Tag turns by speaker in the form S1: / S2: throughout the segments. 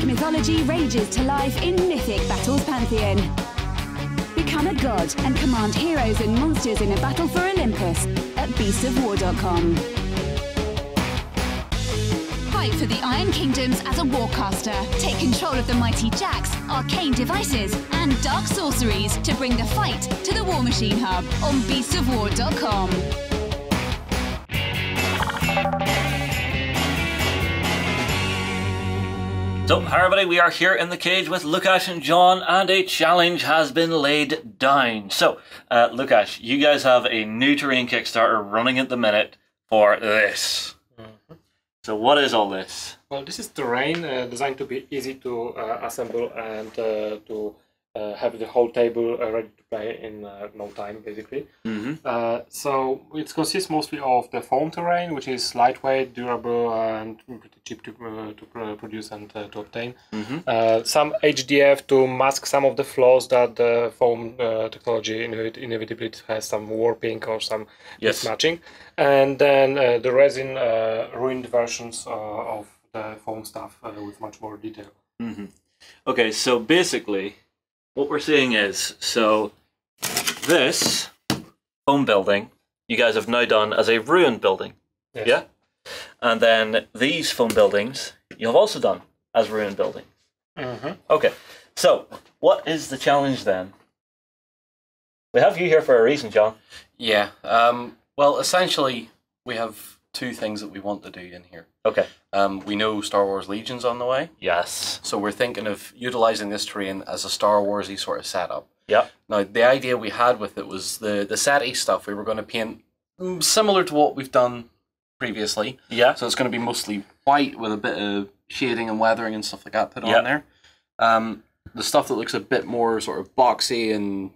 S1: Greek mythology rages to life in mythic battles pantheon. Become a god and command heroes and monsters in a battle for Olympus at beastsofwar.com. Fight for the Iron Kingdoms as a warcaster. Take control of the mighty jacks, arcane devices, and dark sorceries to bring the fight to the War Machine Hub on beastsofwar.com.
S2: So, hi everybody, we are here in the cage with Lukash and John, and a challenge has been laid down. So, uh, Lukash, you guys have a new terrain Kickstarter running at the minute for this. So, what is all this?
S3: Well, this is terrain uh, designed to be easy to uh, assemble and uh, to uh, have the whole table uh, ready to play in uh, no time, basically.
S2: Mm-hmm.
S3: Uh, so it consists mostly of the foam terrain, which is lightweight, durable, and pretty cheap to, uh, to produce and uh, to obtain.
S2: Mm-hmm.
S3: Uh, some HDF to mask some of the flaws that the foam uh, technology inevitably has some warping or some
S2: Yes.
S3: mismatching, and then uh, the resin uh, ruined versions uh, of the foam stuff uh, with much more detail.
S2: Mm-hmm. Okay, so basically, what we're seeing is so this home building you guys have now done as a ruined building.
S3: Yes.
S2: Yeah? And then these foam buildings you have also done as ruined building.
S3: Mhm.
S2: Okay, so what is the challenge then? We have you here for a reason, John.
S4: Yeah. Um, well, essentially, we have two things that we want to do in here.
S2: Okay.
S4: Um, we know Star Wars Legion's on the way,
S2: Yes.
S4: so we're thinking of utilizing this terrain as a Star Warsy sort of setup.
S2: Yep.
S4: Now, the idea we had with it was the the Ceti stuff. We were going to paint mm, similar to what we've done previously.
S2: Yeah.
S4: So it's going to be mostly white with a bit of shading and weathering and stuff like that put
S2: Yep.
S4: on there. Um, the stuff that looks a bit more sort of boxy and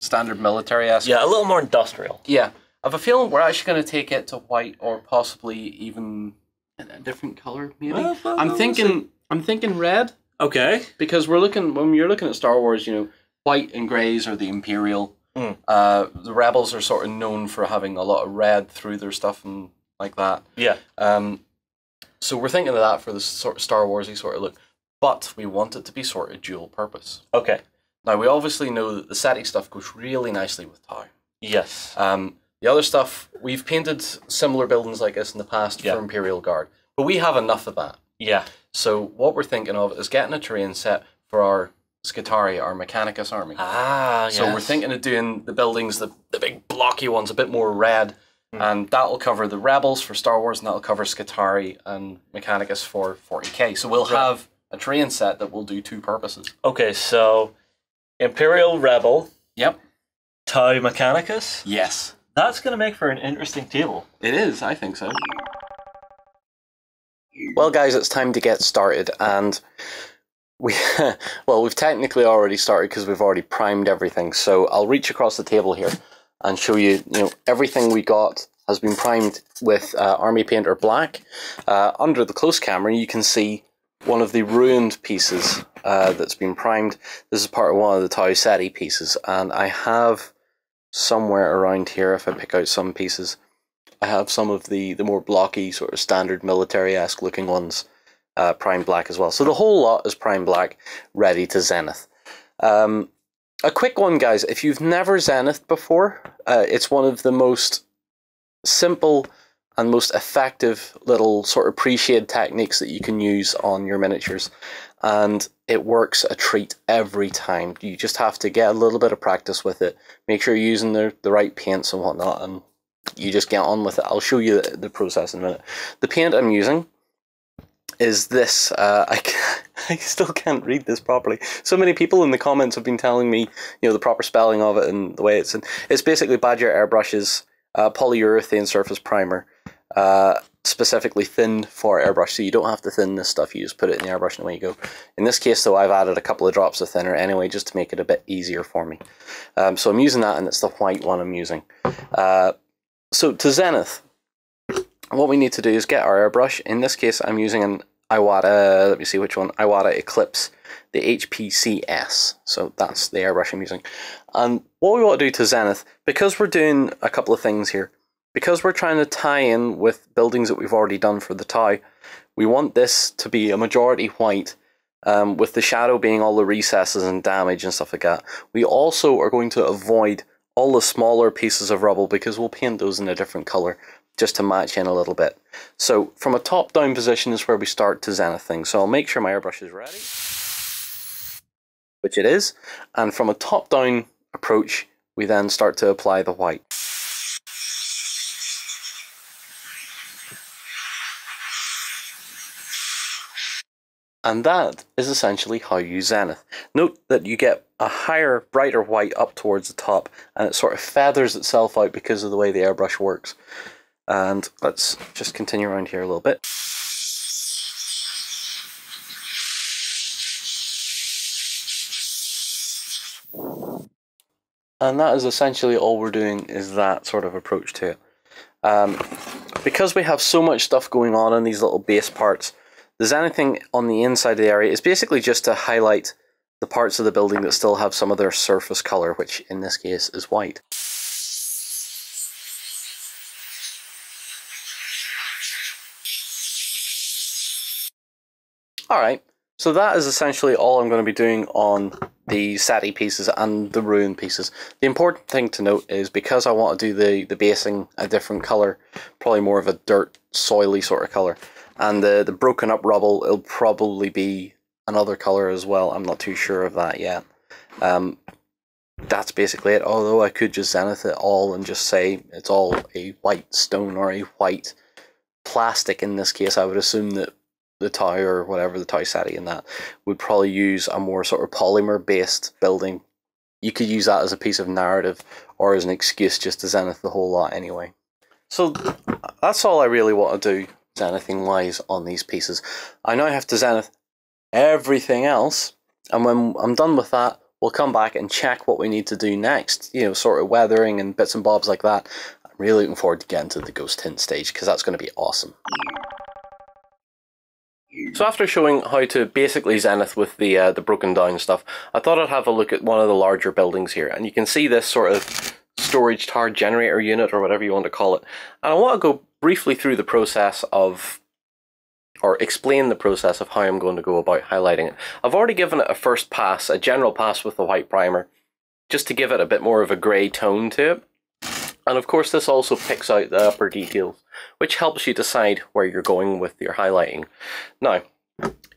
S4: standard military esque.
S2: Yeah, a little more industrial.
S4: Yeah, I have a feeling we're actually going to take it to white or possibly even a different color. Maybe
S2: Well, well,
S4: I'm thinking I'm thinking red
S2: Okay.
S4: because we're looking when you're looking at Star Wars, you know, white and greys are the Imperial.
S2: Mm.
S4: Uh, the Rebels are sort of known for having a lot of red through their stuff and like that.
S2: Yeah.
S4: Um, so we're thinking of that for the sort of Star Warsy sort of look, but we want it to be sort of dual purpose.
S2: Okay.
S4: Now we obviously know that the Ceti stuff goes really nicely with Tau.
S2: Yes.
S4: Um, the other stuff, we've painted similar buildings like this in the past
S2: Yeah.
S4: for Imperial Guard, but we have enough of that.
S2: Yeah.
S4: So what we're thinking of is getting a terrain set for our Skitarii, our Mechanicus army.
S2: Ah,
S4: So we're thinking of doing the buildings, the, the big blocky ones, a bit more red,
S2: Hmm.
S4: and that'll cover the Rebels for Star Wars, and that'll cover Skitarii and Mechanicus for 40k. So we'll have a terrain set that will do two purposes.
S2: Okay, so Imperial Rebel,
S4: Yep.
S2: Tau Mechanicus.
S4: Yes.
S2: That's going to make for an interesting table.
S4: It is, I think so. Well, guys, it's time to get started, and we well, we've technically already started because we've already primed everything. So I'll reach across the table here and show you. You know, everything we got has been primed with uh, Army Painter Black. Uh, under the close camera, you can see one of the ruined pieces uh, that's been primed. This is part of one of the Tau Ceti pieces, and I have somewhere around here, if I pick out some pieces, I have some of the, the more blocky, sort of standard military esque looking ones, uh, prime black as well. So the whole lot is prime black, ready to zenith. Um, a quick one, guys. If you've never zenith before, uh, it's one of the most simple and most effective little sort of pre-shade techniques that you can use on your miniatures. And it works a treat every time. You just have to get a little bit of practice with it. Make sure you're using the, the right paints and whatnot, and you just get on with it. I'll show you the, the process in a minute. The paint I'm using is this. Uh, I, I still can't read this properly. So many people in the comments have been telling me, you know, the proper spelling of it and the way it's. In. It's basically Badger airbrushes, uh, polyurethane surface primer, uh, specifically thinned for airbrush. So you don't have to thin this stuff. You just put it in the airbrush and away you go. In this case, though, I've added a couple of drops of thinner anyway, just to make it a bit easier for me. Um, so I'm using that, and it's the white one I'm using. Uh, so to Zenith, what we need to do is get our airbrush. In this case, I'm using an Iwata, let me see which one, Iwata Eclipse, the HPCS. So that's the airbrush I'm using. And what we want to do to Zenith, because we're doing a couple of things here, because we're trying to tie in with buildings that we've already done for the Tau, we want this to be a majority white um, with the shadow being all the recesses and damage and stuff like that. We also are going to avoid all the smaller pieces of rubble because we'll paint those in a different colour just to match in a little bit. So from a top down position is where we start to zenith things. So I'll make sure my airbrush is ready, which it is. And from a top down approach, we then start to apply the white. And that is essentially how you zenith. Note that you get a higher, brighter white up towards the top, and it sort of feathers itself out because of the way the airbrush works. And let's just continue around here a little bit. And that is essentially all we're doing is that sort of approach to it. Um, because we have so much stuff going on in these little base parts, there's anything on the inside of the area. It's basically just to highlight the parts of the building that still have some of their surface color, which in this case is white. Alright, so that is essentially all I'm going to be doing on the Ceti pieces and the ruin pieces. The important thing to note is because I want to do the, the basing a different colour, probably more of a dirt, soily sort of colour, and the, the broken up rubble, it'll probably be another colour as well. I'm not too sure of that yet. Um, that's basically it, although I could just zenith it all and just say it's all a white stone or a white plastic in this case. I would assume that the tower or whatever the Tau Ceti in that would probably use a more sort of polymer based building. You could use that as a piece of narrative or as an excuse just to zenith the whole lot anyway. So that's all I really want to do zenithing wise on these pieces. I now have to zenith everything else, and when I'm done with that, we'll come back and check what we need to do next. You know, sort of weathering and bits and bobs like that. I'm really looking forward to getting to the ghost tint stage because that's going to be awesome. So after showing how to basically zenith with the uh, the broken down stuff, I thought I'd have a look at one of the larger buildings here, and you can see this sort of storage tar generator unit or whatever you want to call it. And I want to go briefly through the process of or explain the process of how I'm going to go about highlighting it. I've already given it a first pass, a general pass with the white primer, just to give it a bit more of a grey tone to it. And of course this also picks out the upper details, which helps you decide where you're going with your highlighting. Now,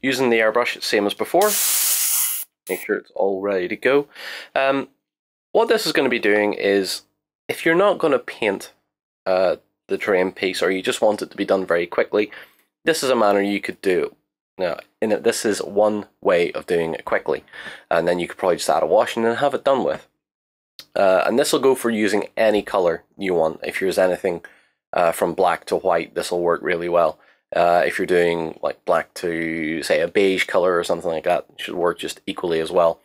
S4: using the airbrush, same as before, make sure it's all ready to go. Um, what this is going to be doing is, if you're not going to paint uh, the terrain piece or you just want it to be done very quickly, this is a manner you could do it. Now, in it, this is one way of doing it quickly, and then you could probably just add a wash and then have it done with. Uh, and this will go for using any color you want. If you're anything uh, from black to white, this will work really well. Uh, if you're doing like black to say a beige color or something like that, it should work just equally as well.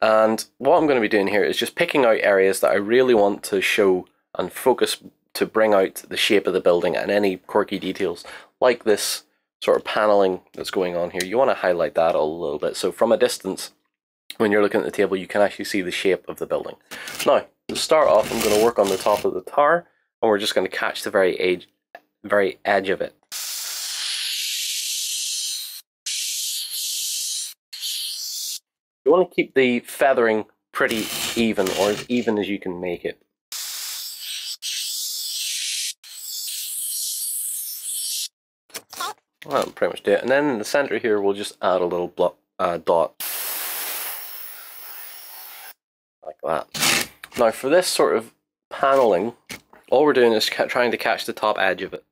S4: And what I'm going to be doing here is just picking out areas that I really want to show and focus to bring out the shape of the building and any quirky details like this sort of paneling that's going on here. You want to highlight that a little bit. So from a distance, when you're looking at the table, you can actually see the shape of the building. Now, to start off, I'm going to work on the top of the tower, and we're just going to catch the very edge, very edge of it. You want to keep the feathering pretty even, or as even as you can make it. Well, pretty much do it. And then in the center here, we'll just add a little uh, dot. Like that. Now for this sort of paneling, all we're doing is trying to catch the top edge of it.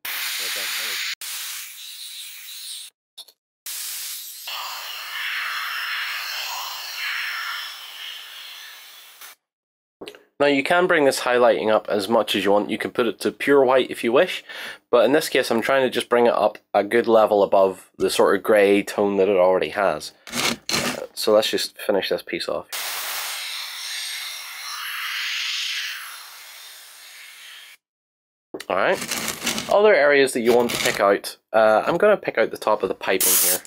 S4: Now you can bring this highlighting up as much as you want. You can put it to pure white if you wish, but in this case I'm trying to just bring it up a good level above the sort of grey tone that it already has. Uh, so let's just finish this piece off. Alright, other areas that you want to pick out, uh, I'm going to pick out the top of the piping here.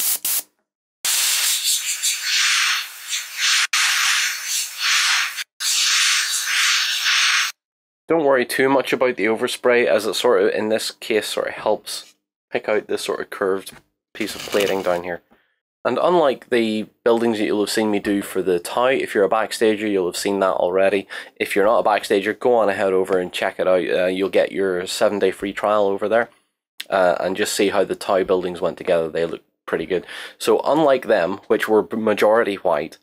S4: Don't worry too much about the overspray as it sort of, in this case, sort of helps pick out this sort of curved piece of plating down here. And unlike the buildings that you'll have seen me do for the Tau, if you're a backstager, you'll have seen that already. If you're not a backstager, go on ahead over and check it out. Uh, you'll get your seven day free trial over there uh, and just see how the Tau buildings went together. They look pretty good. So, unlike them, which were majority white,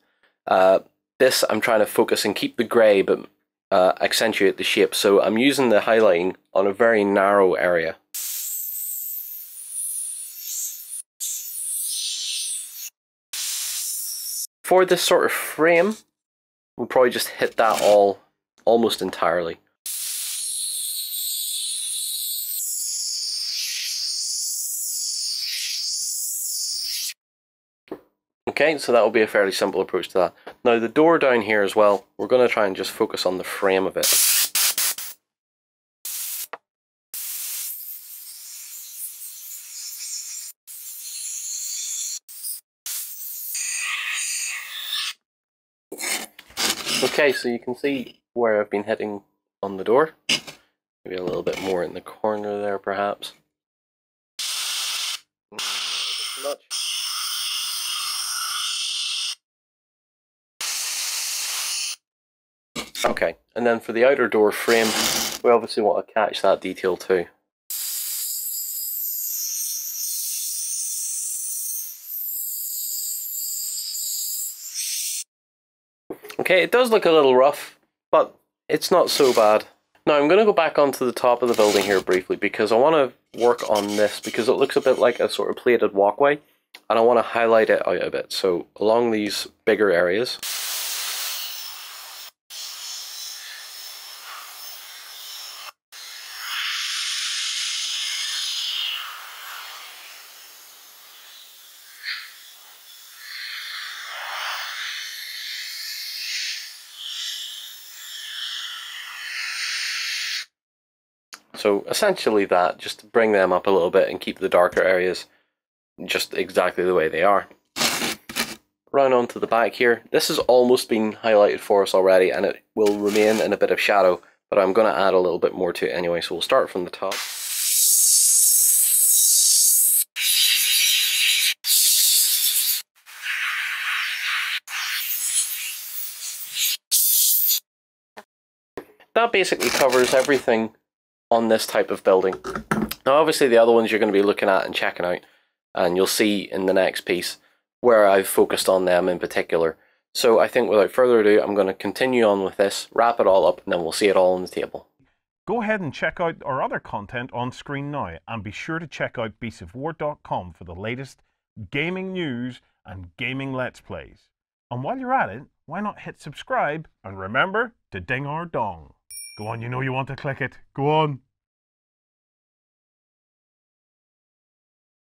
S4: uh, this I'm trying to focus and keep the grey but uh, accentuate the shape. So, I'm using the highlighting on a very narrow area. For this sort of frame, we'll probably just hit that all almost entirely. Okay, so that will be a fairly simple approach to that. Now the door down here as well, we're going to try and just focus on the frame of it. Okay, so you can see where I've been hitting on the door. Maybe a little bit more in the corner there, perhaps. Okay, and then for the outer door frame, we obviously want to catch that detail too. Okay, it does look a little rough, but it's not so bad. Now I'm going to go back onto the top of the building here briefly because I want to work on this because it looks a bit like a sort of plated walkway and I want to highlight it out a bit. So along these bigger areas. So essentially that, just bring them up a little bit and keep the darker areas just exactly the way they are. Round onto the back here. This has almost been highlighted for us already and it will remain in a bit of shadow, but I'm going to add a little bit more to it anyway, so we'll start from the top. That basically covers everything on this type of building. Now, obviously, the other ones you're going to be looking at and checking out, and you'll see in the next piece where I've focused on them in particular. So I think without further ado, I'm going to continue on with this, wrap it all up, and then we'll see it all on the table.
S5: Go ahead and check out our other content on screen now, and be sure to check out beastsofwar.com for the latest gaming news and gaming let's plays. And while you're at it, why not hit subscribe and remember to ding our dong. Go on, you know you want to click it. Go on.